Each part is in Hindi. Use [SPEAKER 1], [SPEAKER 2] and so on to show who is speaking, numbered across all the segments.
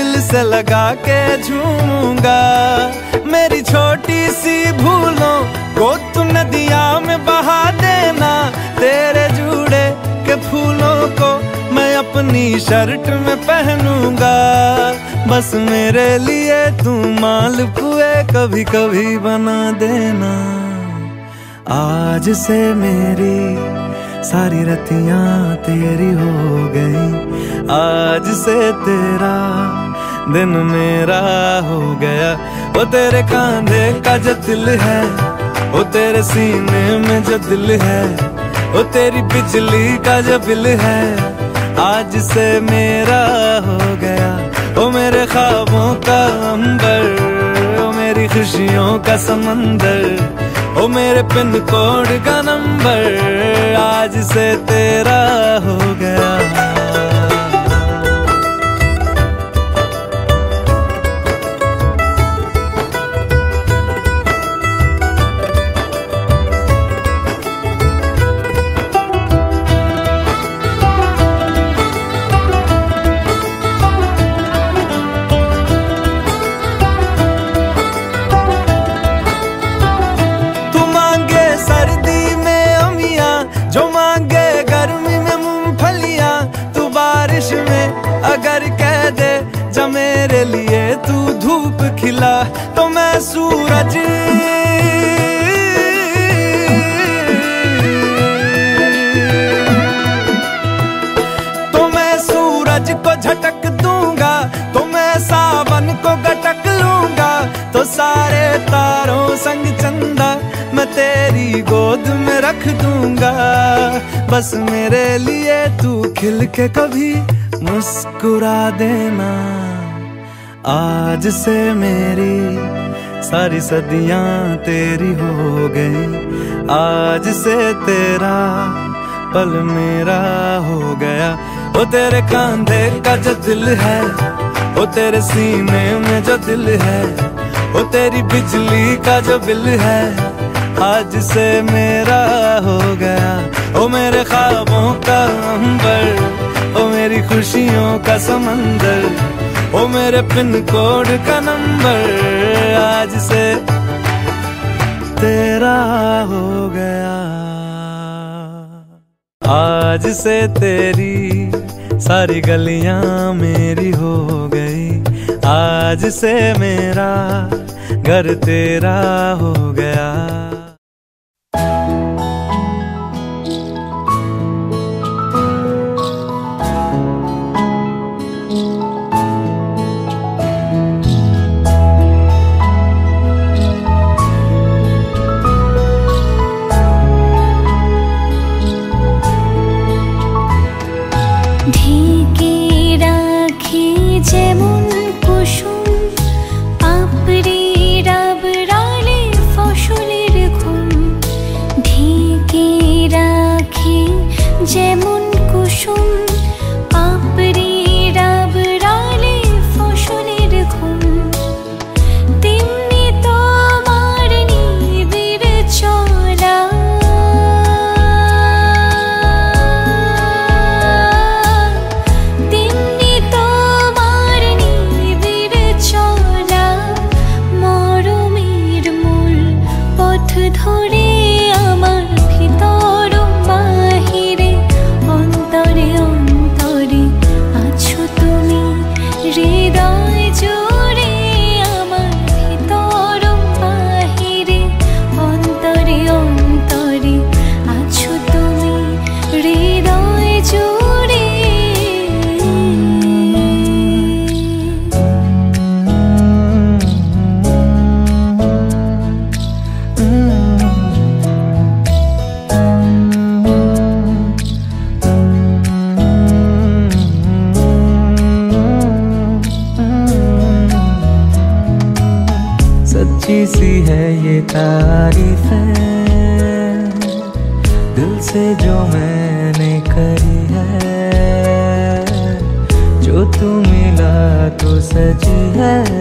[SPEAKER 1] दिल से लगा के झूमूँगा। मेरी छोटी सी भूलों को तू नदिया में बहा देना। तेरे जुड़े के फूलों को मैं अपनी शर्ट में पहनूँगा। बस मेरे लिए तू माल पुए कभी कभी बना देना। आज से मेरी सारी रतियाँ तेरी हो गई। आज से तेरा दिन मेरा हो गया। वो तेरे कांधे का जो दिल है वो तेरे सीने में जो दिल है वो तेरी बिजली का जो बिल है, आज से मेरा हो गया। वो मेरे ख्वाबों का अंबर वो मेरी खुशियों का समंदर वो मेरे पिन कोड का नंबर, आज से तेरा हो गया। धूप खिला तो मैं सूरज। तो मैं सूरज को झटक दूँगा तो मैं सावन को गटक लूँगा। तो सारे तारों संग चंदा मैं तेरी गोद में रख दूँगा। बस मेरे लिए तू खिल के कभी मुस्कुरा देना। आज से मेरी सारी सदियाँ तेरी हो गई। आज से तेरा पल मेरा हो गया। वो तेरे कांधे का जो दिल है वो तेरे सीने में जो दिल है वो तेरी बिजली का जो बिल है, आज से मेरा हो गया। ओ मेरे ख्वाबों का अंबर, ओ मेरी खुशियों का समंदर ओ मेरे पिन कोड का नंबर आज से तेरा हो गया। आज से तेरी सारी गलियाँ मेरी हो गई। आज से मेरा घर तेरा हो गया। से जो मैंने करी है जो तू मिला तो सच है।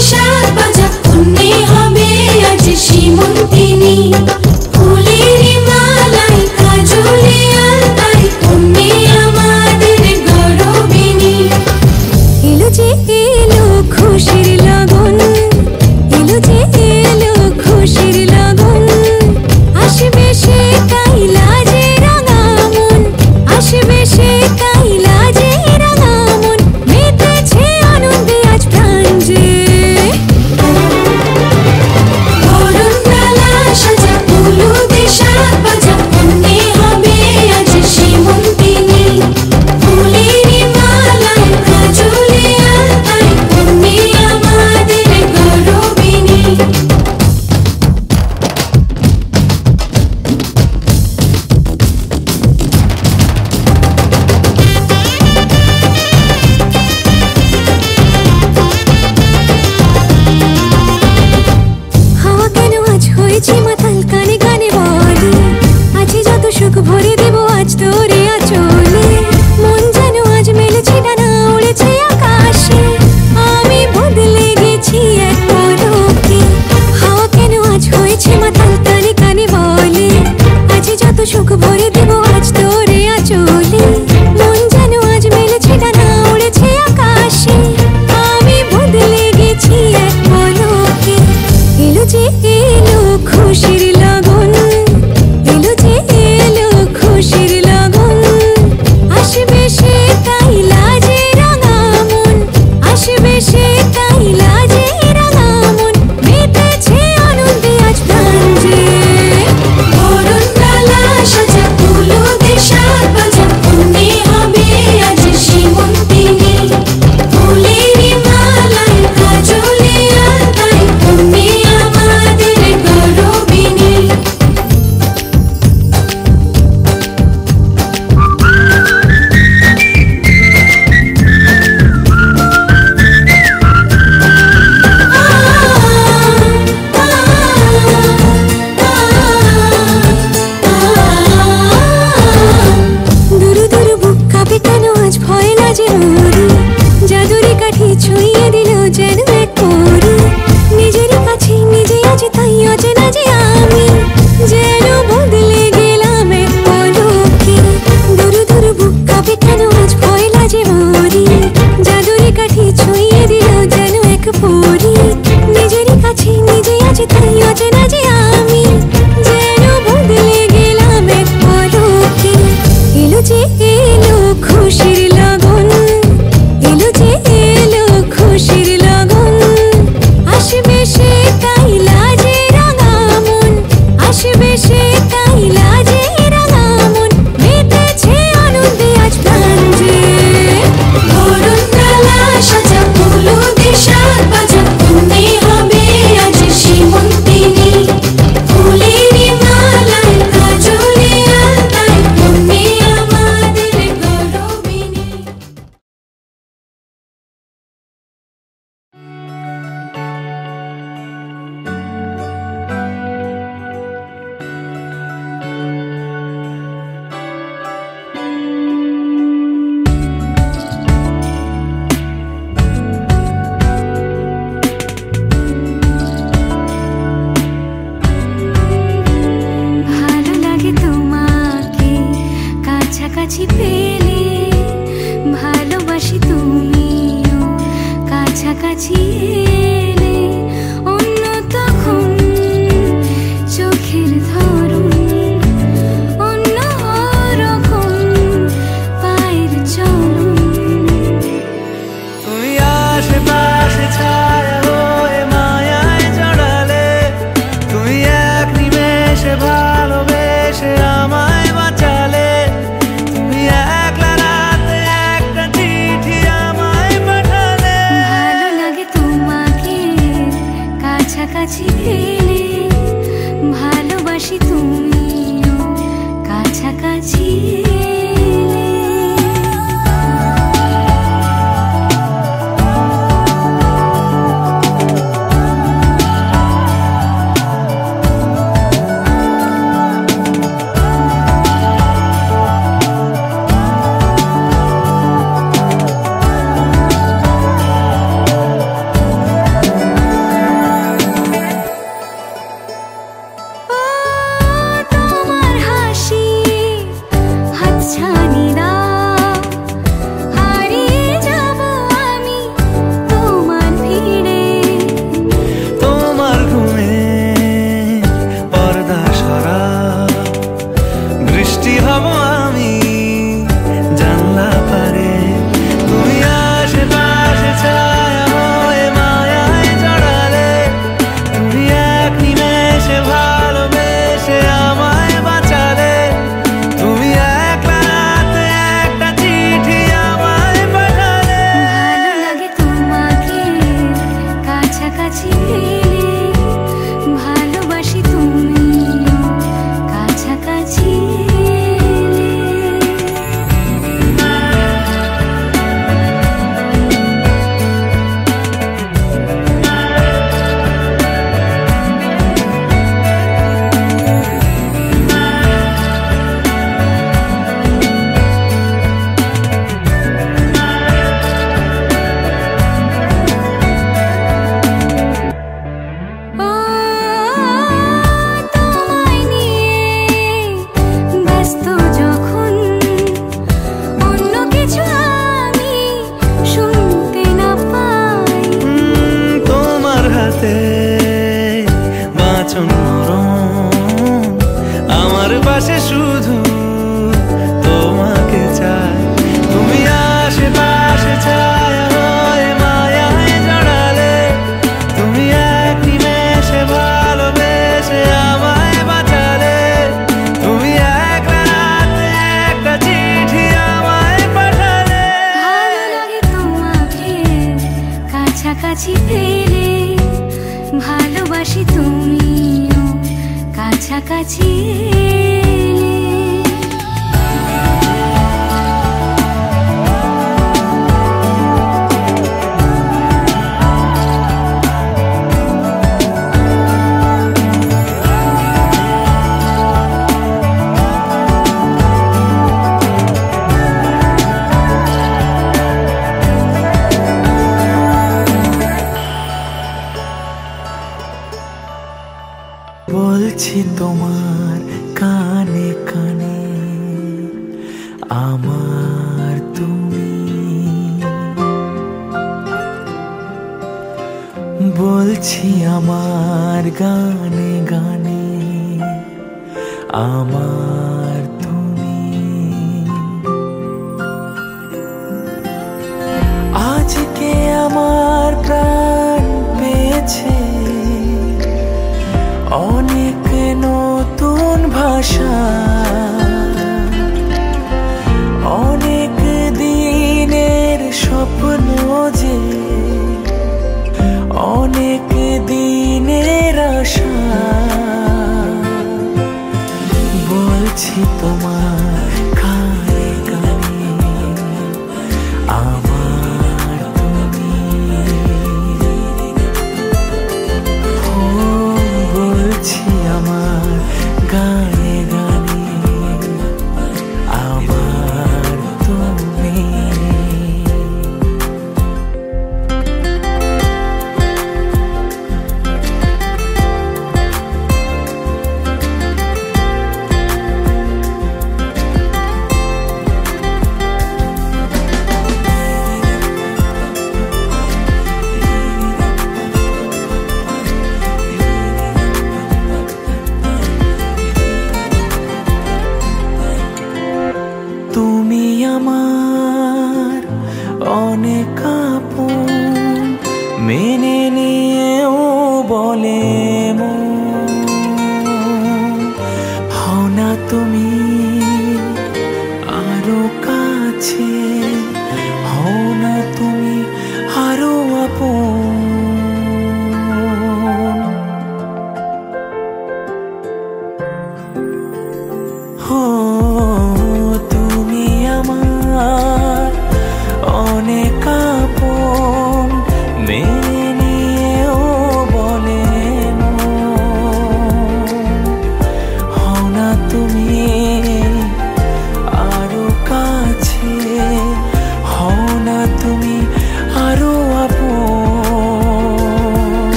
[SPEAKER 1] शा बचि हे
[SPEAKER 2] अशी मुन्दी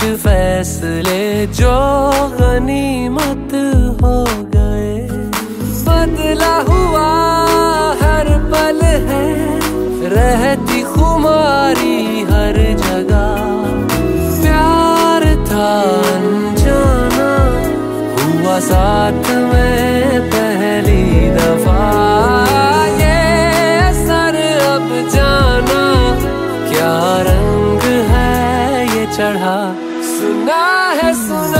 [SPEAKER 2] कुछ फैसले जो गनीमत हो गए। बदला हुआ हर पल है, रहती खुमारी हर जगह। प्यार था अनजाना, हुआ साथ में पहली दफ़ा। ये सर अब जाना, क्या रंग है ये चढ़ा? सुना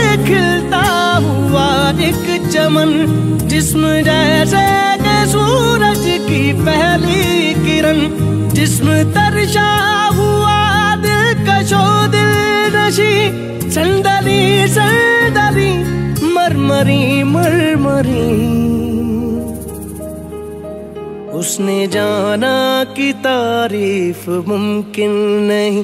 [SPEAKER 3] खिलता हुआ एक चमन, जिसम जैसे सूरज की पहली किरण, जिसम तरशा हुआ दिल कशो दिल नशी संदली संदली मरमरी मरमरी। उसने जाना कि तारीफ़ मुमकिन नहीं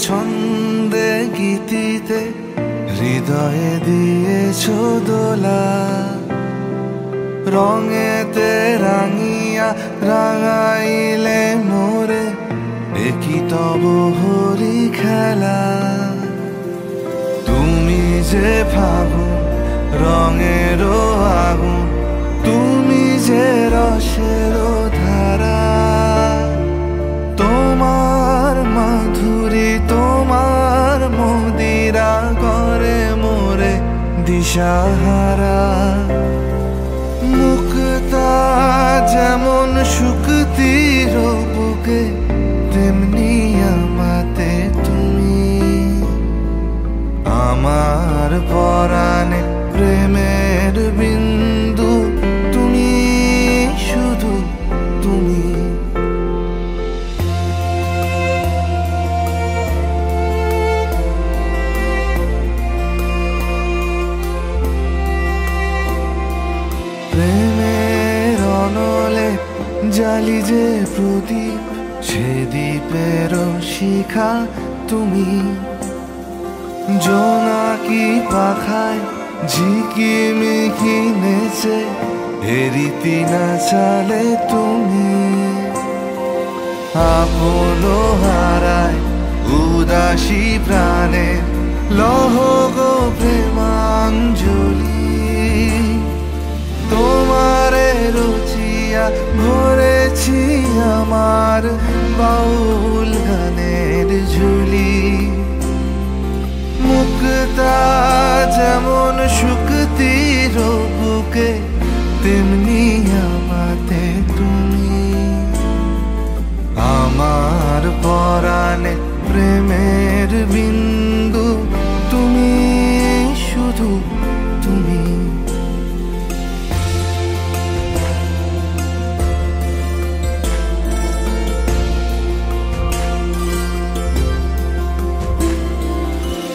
[SPEAKER 4] ছন্দে গীতিতে হৃদয়ে দিয়েছ দোলা। রঙেতে রাঙিয়া রাঙাইলে মোরে, একই তব হরি খেলা। তুমি যে ফা দেখা তুমি। জোনাকি পাখায় ঝিকি মিকি নেচে এরিতি না চালে তুমি। আপন হারায় উদাসী প্রাণে, লহ গো প্রেমাঞ্জলি। তোমারে রচিয়া ভরেছি আমার বাউল গান। ঝুলি। মুক্তা যেমন শুক্তির বুকে তেমনি আমাতে তুমি। আমার পরাণে প্রেমের বিন্দু তুমি শুধু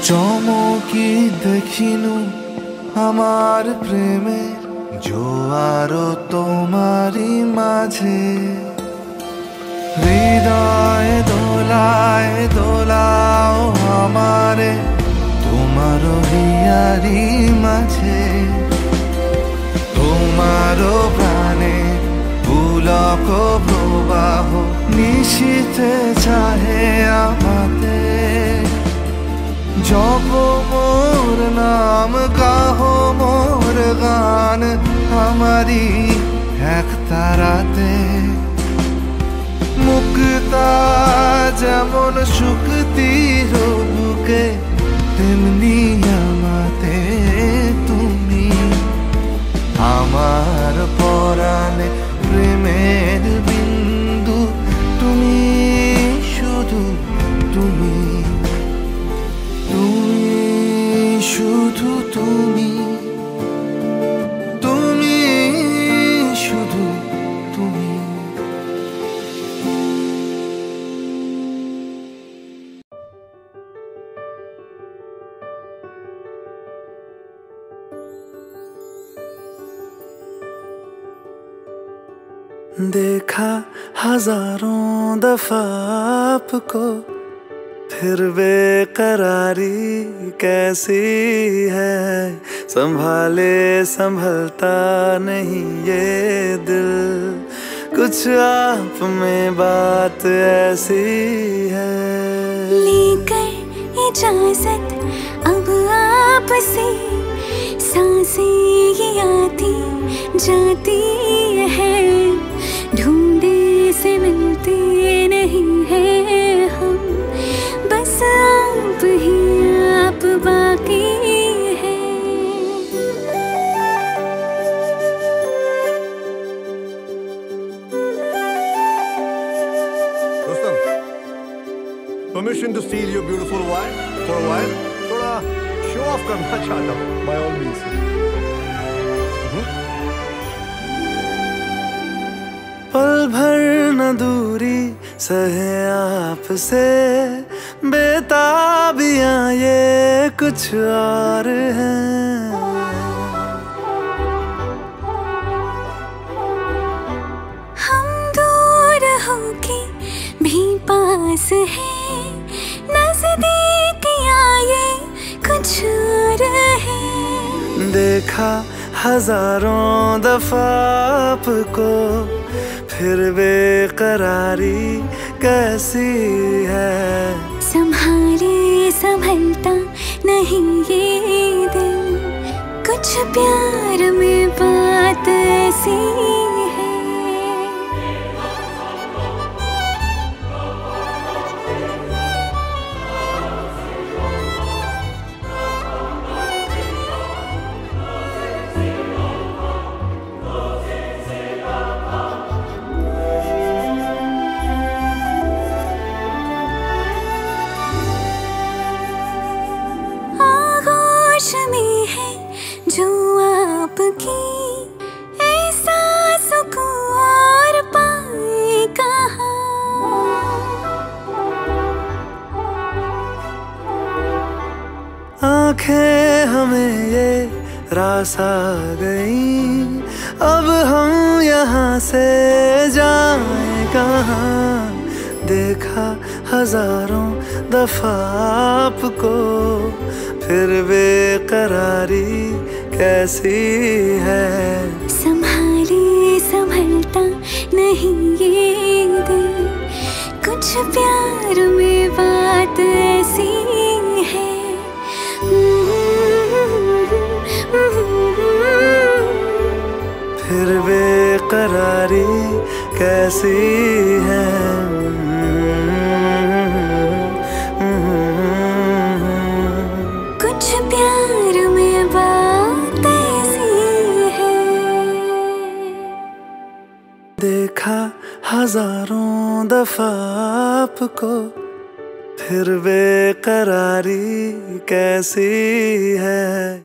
[SPEAKER 4] চমকি দেখিনু আমার প্রেমের জোয়ার তোমারই মাঝে। হৃদয় দোলায় দোলাও আমারে তোমার হিয়ারি মাঝে। তোমার প্রাণে পুলক প্রবাহ নিশীতে চাহে আমাদের জপ মোর নাম কাহ মোর গান। আমারি এক তারাতে মুক্তা যেমন শুক্তির বুকে তেমনি আমাতে তুমি। আমার পরাণে প্রেমের তুমি তুমি শুধু তুমি
[SPEAKER 1] देखा हजारों दफा आपको फिर बेकरारी कैसी है? संभाले, संभलता नहीं ये दिल। कुछ आप में बात ऐसी है।
[SPEAKER 5] लेकर इजाज़त अब आपसे। साँसें ये आती, जाती है। ढूंढे से मिलती नहीं है। बस आप ही आप बाकी है
[SPEAKER 6] Rustam, permission to steal your beautiful wife for a while? थोड़ा शो ऑफ करना चाहता हूँ by all means.
[SPEAKER 1] पल भर न दूरी सहे आपसे। बेताबियाँ ये कुछ और हैं।
[SPEAKER 5] हम दूर होके भी पास हैं। नज़दीक आए कुछ और है।
[SPEAKER 1] देखा हज़ारों दफ़ा आपको फिर बेकरारी कैसी है?
[SPEAKER 5] संभाले संभलता नहीं ये दिल। कुछ प्यार में बात ऐसी
[SPEAKER 1] हज़ारों दफ़ा आपको फिर बेकरारी कैसी है?
[SPEAKER 5] संभाली संभलता नहीं ये दिल। कुछ प्यार में बात ऐसी है।
[SPEAKER 1] फिर बेकरारी कैसी है? दफ़ा आपको
[SPEAKER 2] फिर बेकरारी कैसी है?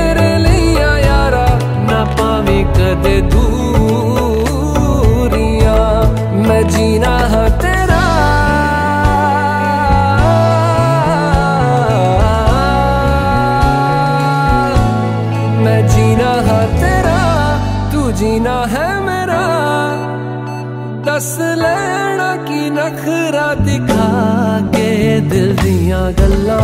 [SPEAKER 2] दे दूरिया, मैं जीना है तेरा। मैं जीना है तेरा, तू जीना है मेरा। दस लैना की नखरा दिखा के दिल दिया गल्ला।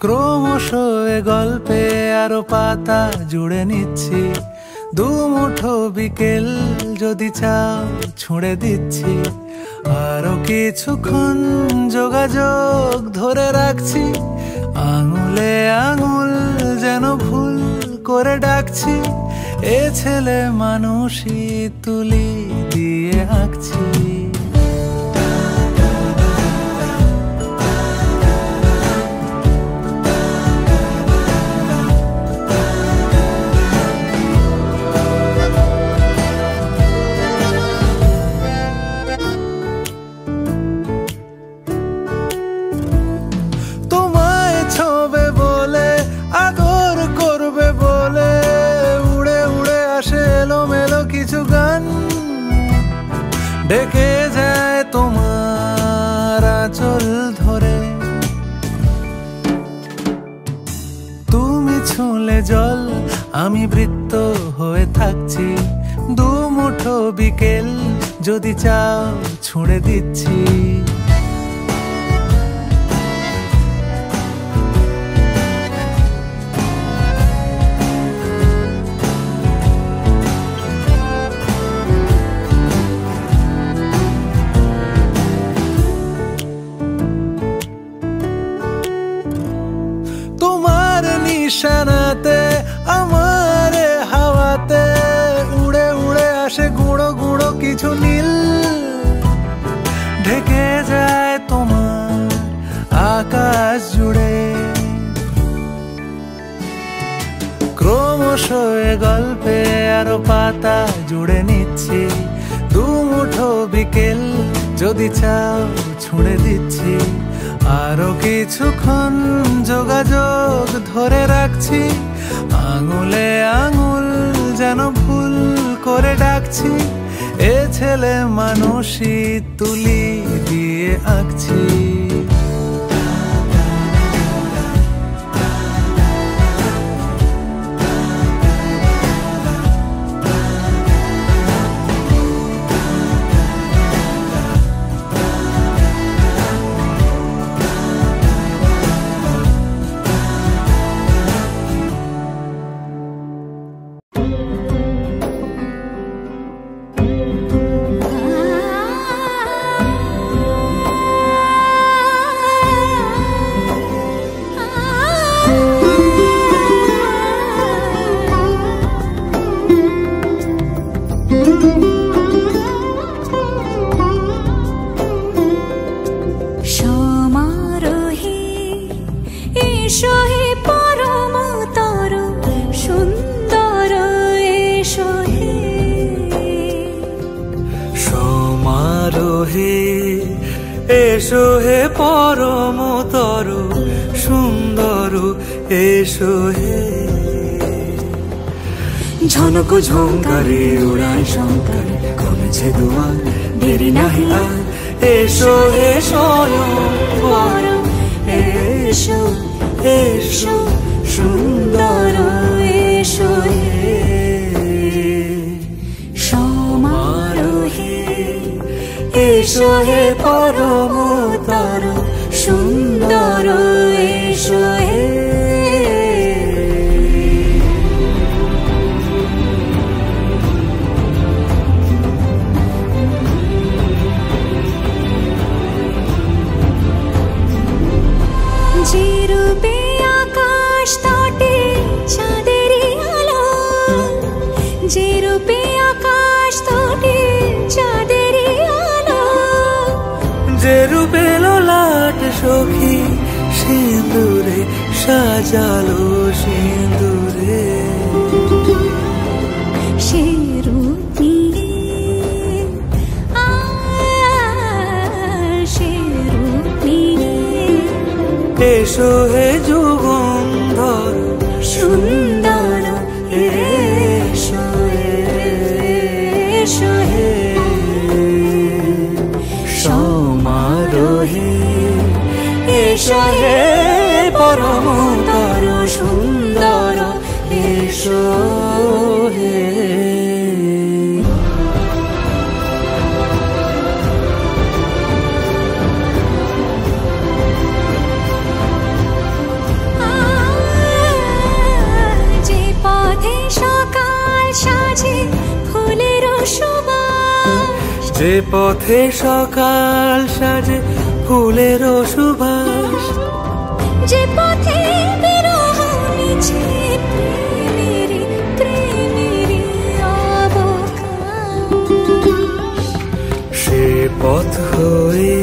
[SPEAKER 2] ক্রমশ এ গল্পে আরও পাতা জুড়ে নিচ্ছি। দু মুঠো বিকেল যদি চাও ছুঁড়ে দিচ্ছি। আরও কিছুক্ষণ যোগাযোগ ধরে রাখছি।
[SPEAKER 7] আঙুলে আঙুল যেন ভুল করে ডাকছি। এ ছেলে মানুষই তুলি দিয়ে আঁকছি। আমি বৃত্ত হয়ে থাকছি। দু মুঠো বিকেল যদি চাও ছুঁড়ে দিচ্ছি। কিছু নীল ঢেকে যায় তোমার আকাশ জুড়ে। ক্রমশ গল্পে আরও পাতা জুড়ে নিচ্ছি। দু মুঠো বিকেল যদি চাও ছুঁড়ে দিচ্ছি। আরও কিছুক্ষণ যোগাযোগ ধরে রাখছি। আঙুলে আঙুল যেন ভুল করে ডাকছি। এ ছেলে মানুষই তুলি দিয়ে আঁকছি। ঝনক ঝঙ্কারে উড়ায় শঙ্কর, কমেছে দুয়ার, দেরি নাহি আর। এসো
[SPEAKER 5] পরম এসো এসো, সুন্দর, এসো সমারোহে, এসো হে পরম
[SPEAKER 7] চলো সিঁদুরে
[SPEAKER 5] শেরুতি শেরুতি
[SPEAKER 7] এসো হে
[SPEAKER 5] রাতে সকাল সাজে ফুলের সুভাষ
[SPEAKER 7] যে পথে সে পথ হয়ে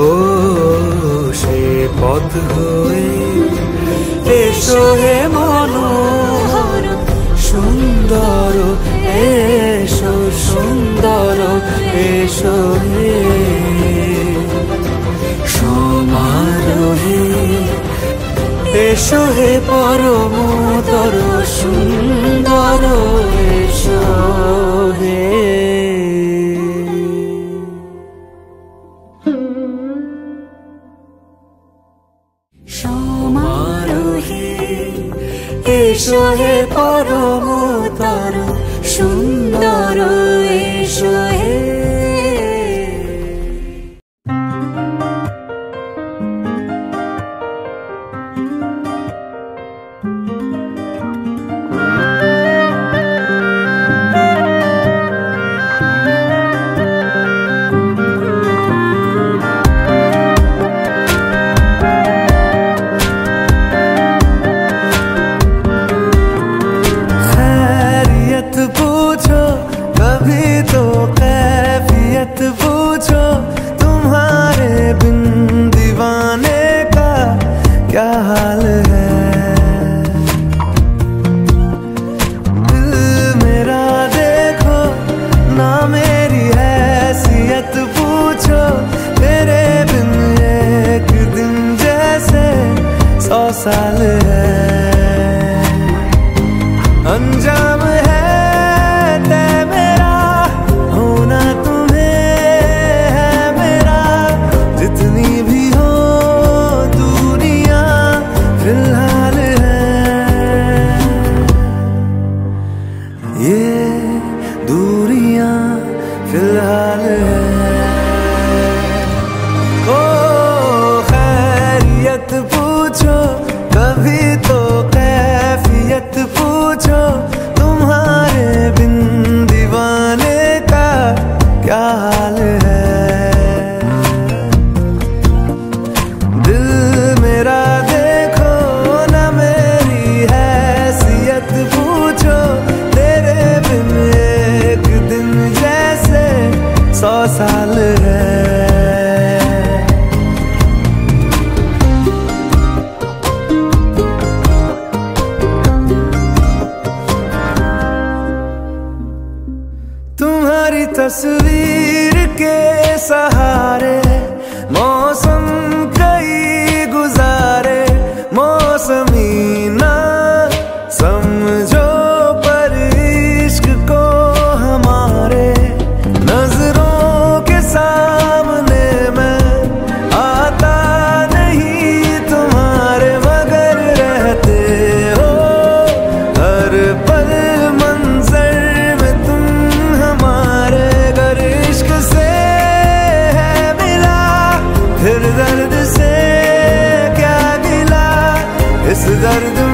[SPEAKER 7] ও সে পথ হয়ে এসো হে মনো সুন্দর এসো সুন্দর সুন্দর এসো সমারোহে এসো হে পরম তর সুন্দর এসো হে।
[SPEAKER 1] সমারোহে এসো হে
[SPEAKER 4] পরম derdim.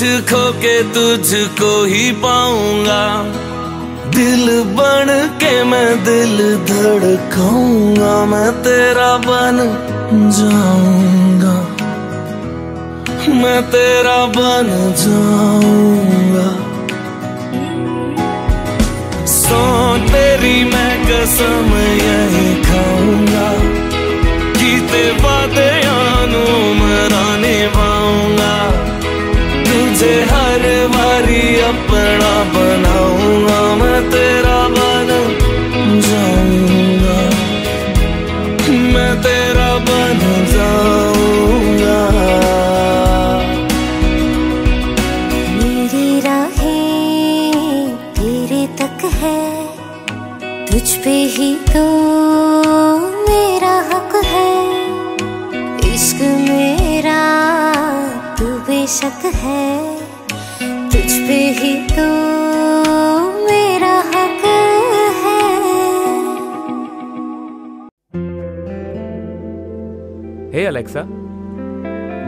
[SPEAKER 4] कुछ खो के तुझको ही पाऊँगा। दिल बन के मैं दिल धड़काऊँगा, मैं तेरा बन जाऊँगा। मैं तेरा बन जाऊँगा। सो तेरी मैं कसम यही खाऊँगा। कि ते बातें आनू से हर बारी अपना बना।
[SPEAKER 8] Alexa,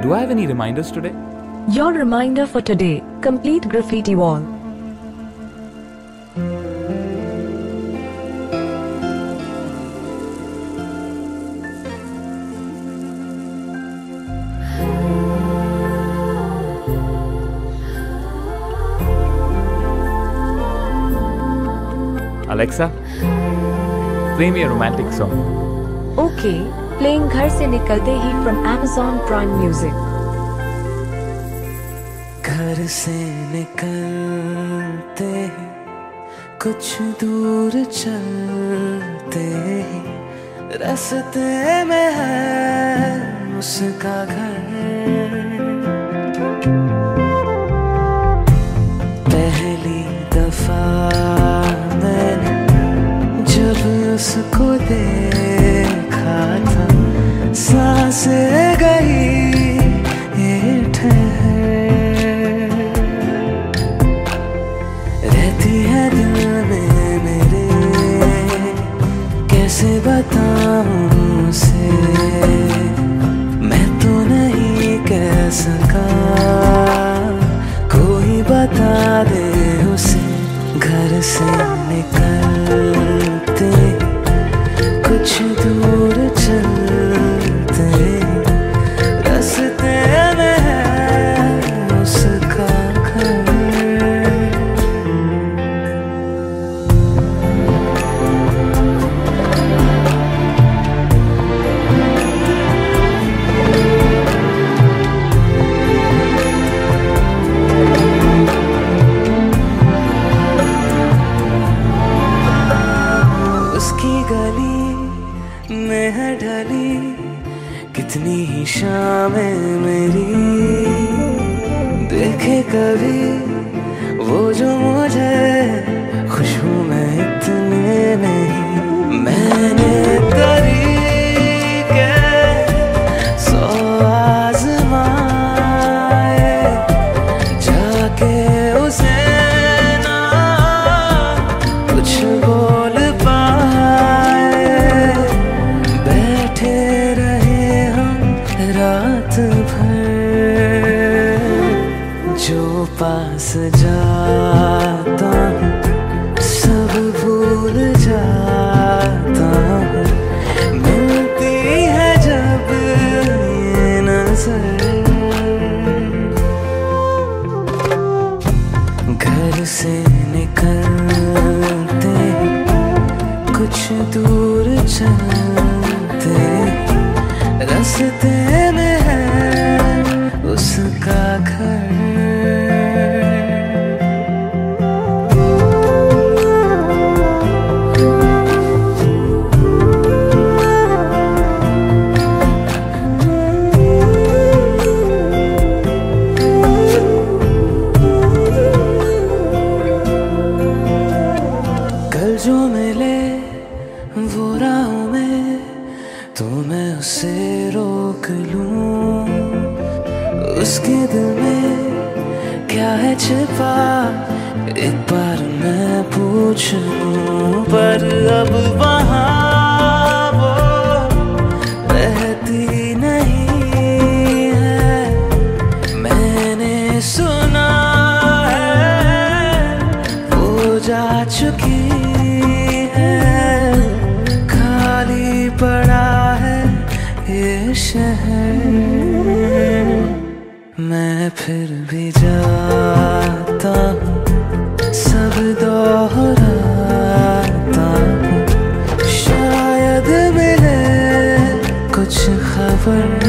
[SPEAKER 8] do I have any reminders today?
[SPEAKER 9] Your reminder for today complete graffiti wall.
[SPEAKER 8] Alexa, play me a romantic song.
[SPEAKER 9] Okay, playing घर से निकलते ही फ्रॉम एमेजॉन प्राइम म्यूज़िक
[SPEAKER 4] घर से निकलते ही कुछ दूर चलते ही में है उसका घर।
[SPEAKER 10] जा चुकी है, खाली पड़ा है ये शहर। मैं फिर भी जाता सब दोहराता हूँ। शायद मिले कुछ खबर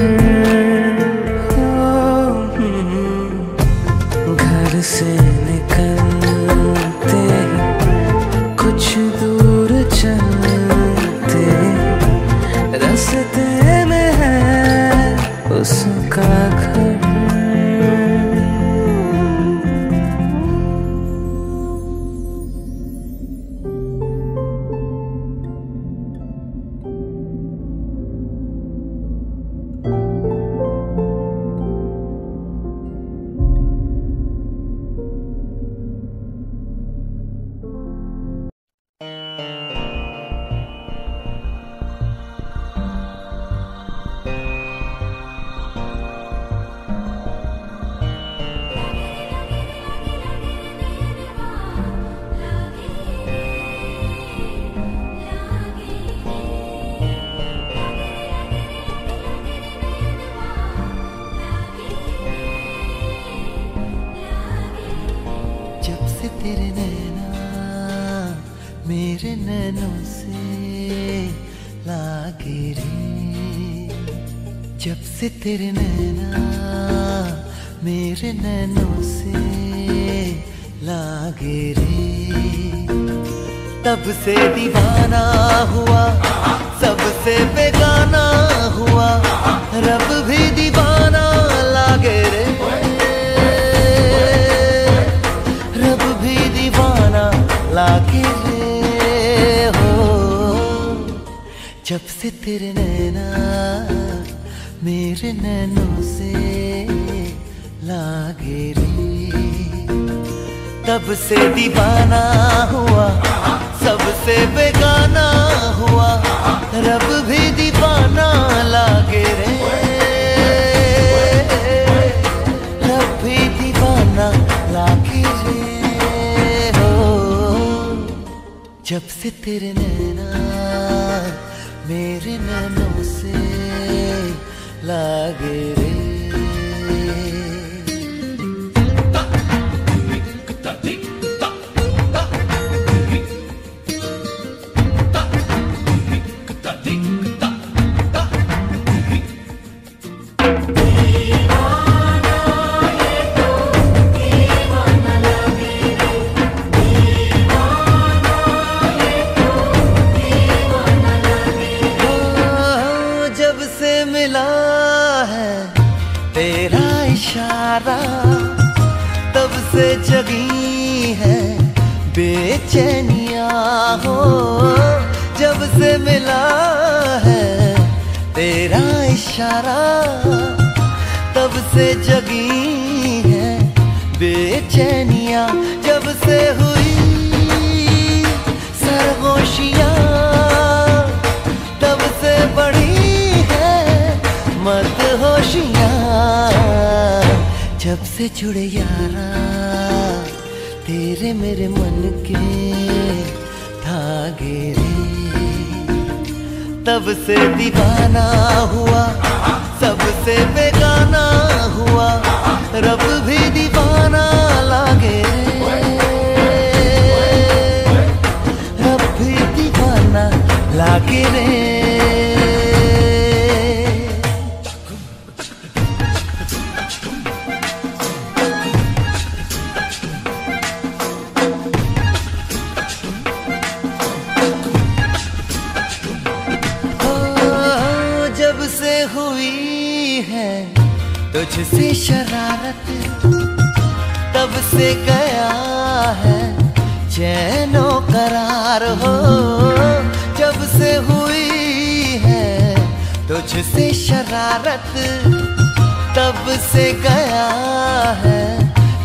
[SPEAKER 11] जब से मिला है
[SPEAKER 10] तेरा इशारा, तब से जगी है बेचैनिया। जब से हुई सरगोशियाँ, तब से बड़ी है मत होशियाँ जब से जुड़े यारा, तेरे मेरे मन के धागे रे। तब से दीवाना हुआ सबसे बेगाना हुआ, रब भी दीवाना लागे। रब भी दीवाना लागे रे। तुझसे शरारत तब से गया है। चैनो करार हो, जब से हुई है। तुझसे शरारत तब से गया है।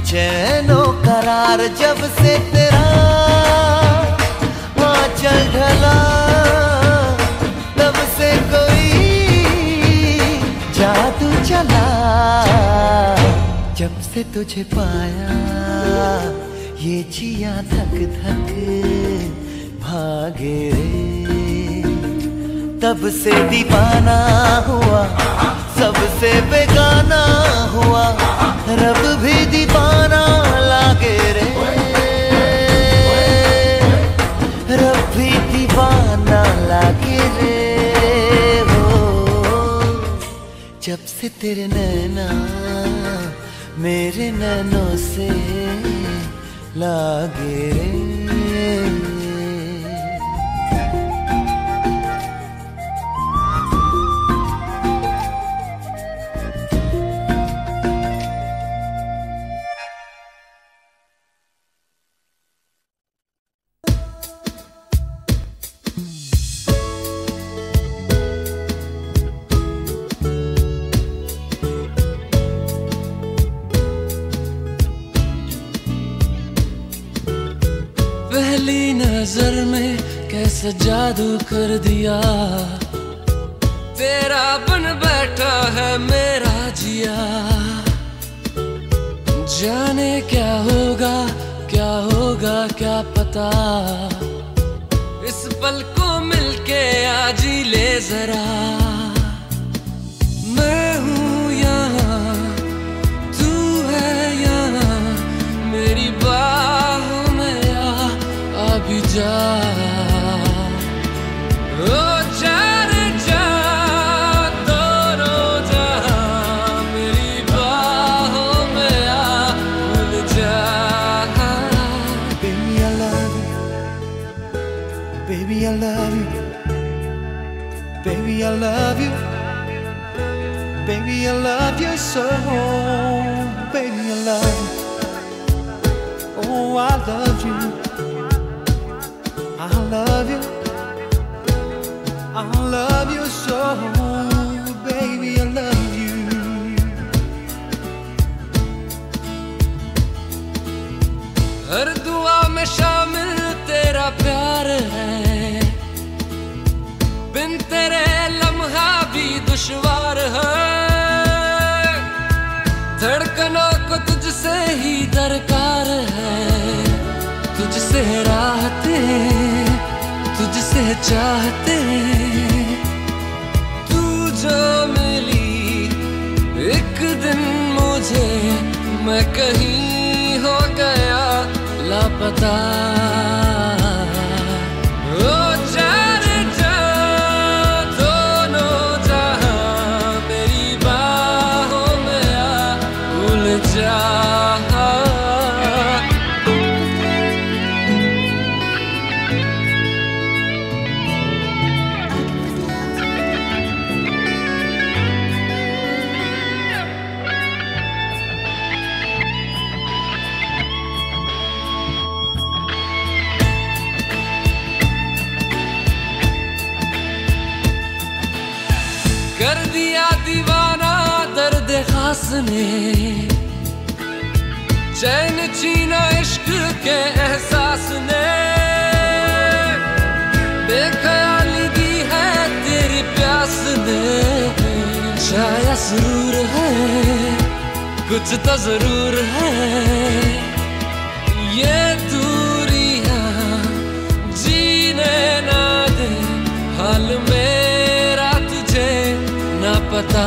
[SPEAKER 10] चैनो करार जब से तेरा आंचल ढला, तब से कोई चला, जब से तुझे पाया, ये जिया थक थक भागे रे। तब से दीवाना हुआ सबसे बेगाना हुआ, रब भी दीवाना लागे रे। रब भी दीवाना लागे रे। जब से तेरे नैना मेरे नैनों से लागे रे।
[SPEAKER 2] पहली नज़र में कैसा जादू कर दिया? तेरा बन बैठा है मेरा जिया। जाने क्या होगा क्या होगा, क्या पता? इस पल को मिलके आज ही ले जरा।
[SPEAKER 10] Baby, I love you. Baby, I love you. Baby, I love you. Baby, I love you so. Baby, I love you. Oh, I love you. Love you. I love you so. Baby, I love you.
[SPEAKER 2] हर दुआ में शामिल तेरा प्यार है बिन तेरे लम्हा भी दुश्वार है धड़कनों को तुझसे ही दरकार चाहते तू जो मिली एक दिन मुझे मैं कहीं हो गया लापता। ने चैन छीना इश्क के एहसास ने बेख्याली दी है तेरी प्यास ने शायद ज़रूर है कुछ तो ज़रूर है ये दूरियाँ जीने ना दे हाल मेरा तुझे ना पता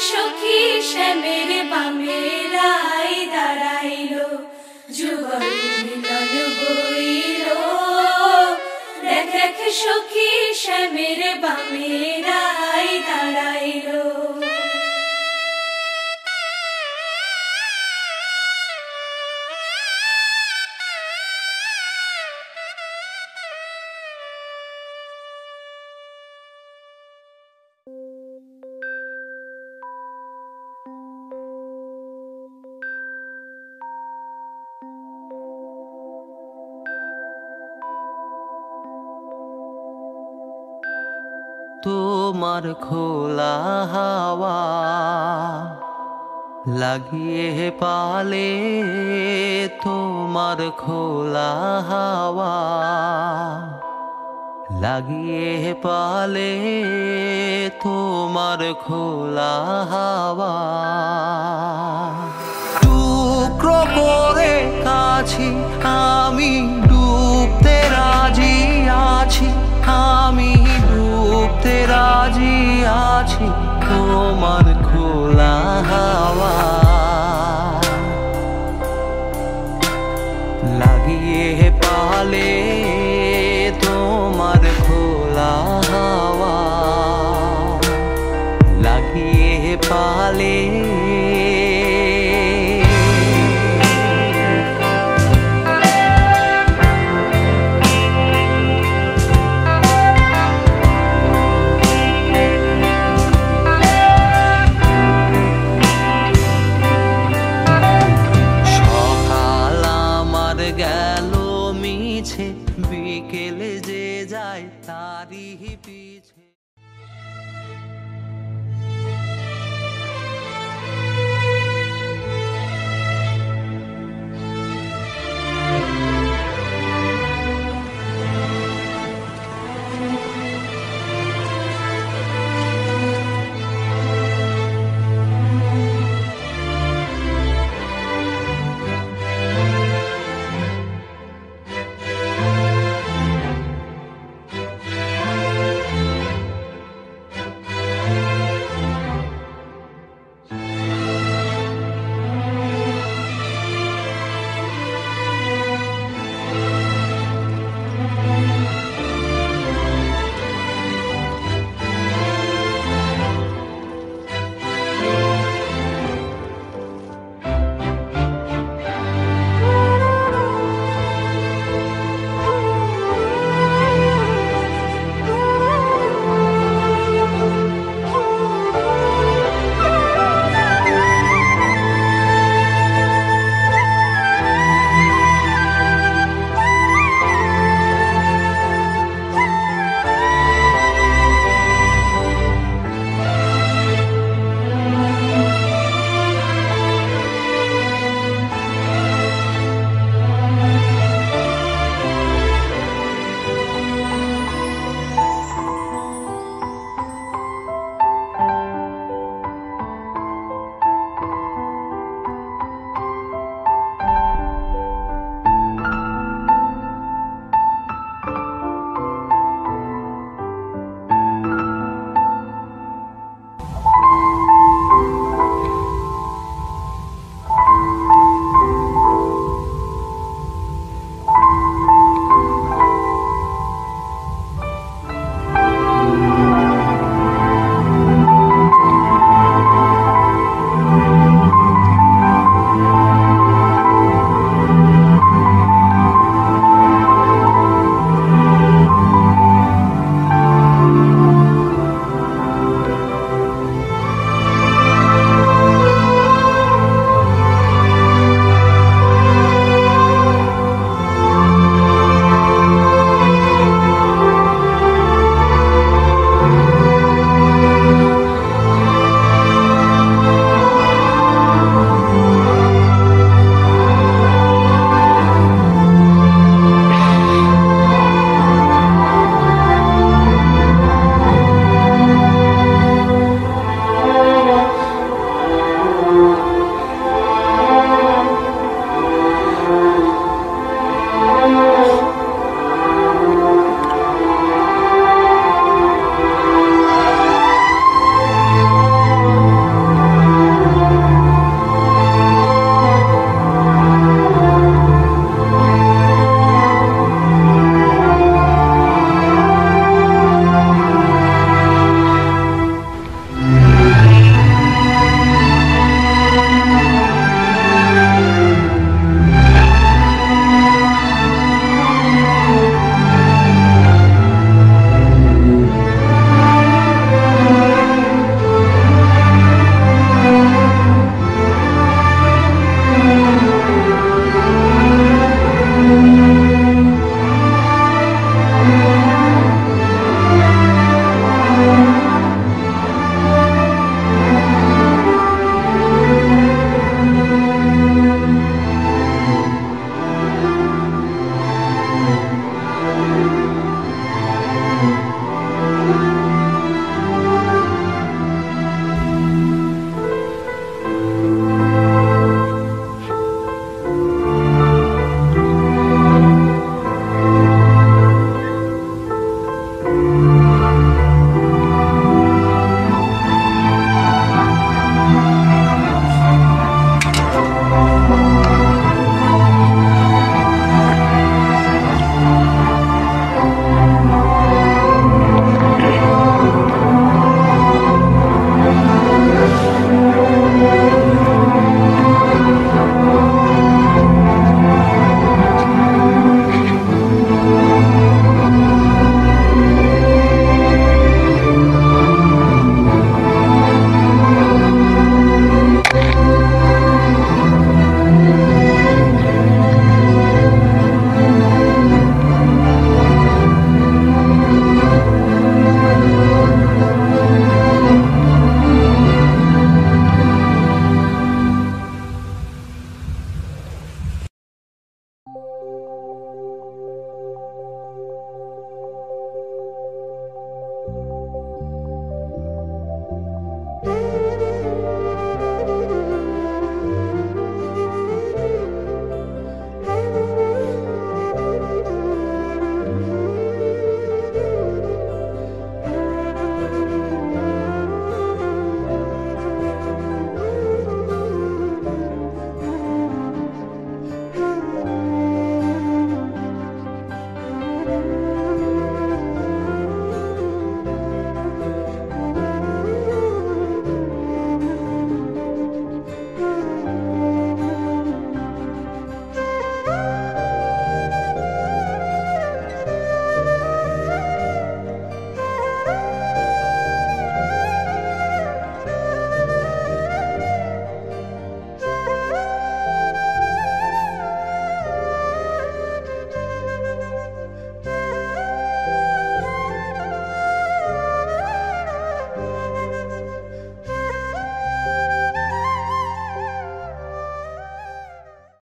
[SPEAKER 5] সখী
[SPEAKER 12] শ্যামের বামেরাই দাঁড়াইল যুগল মিলন হইল। দেখ দেখ সখী শ্যামের বামেরাই দাঁড়াইল।
[SPEAKER 13] তোমার খোলা হাওয়া লাগিয়ে পালে তোমার খোলা হাওয়া লাগিয়ে পালে তোমার খোলা হাওয়া। টুকরো করে কাছি আমি ডুবতে রাজি আছি, আমি ডুবতে রাজি আছি তোমার খোলা হাওয়া। লাগিয়ে পালে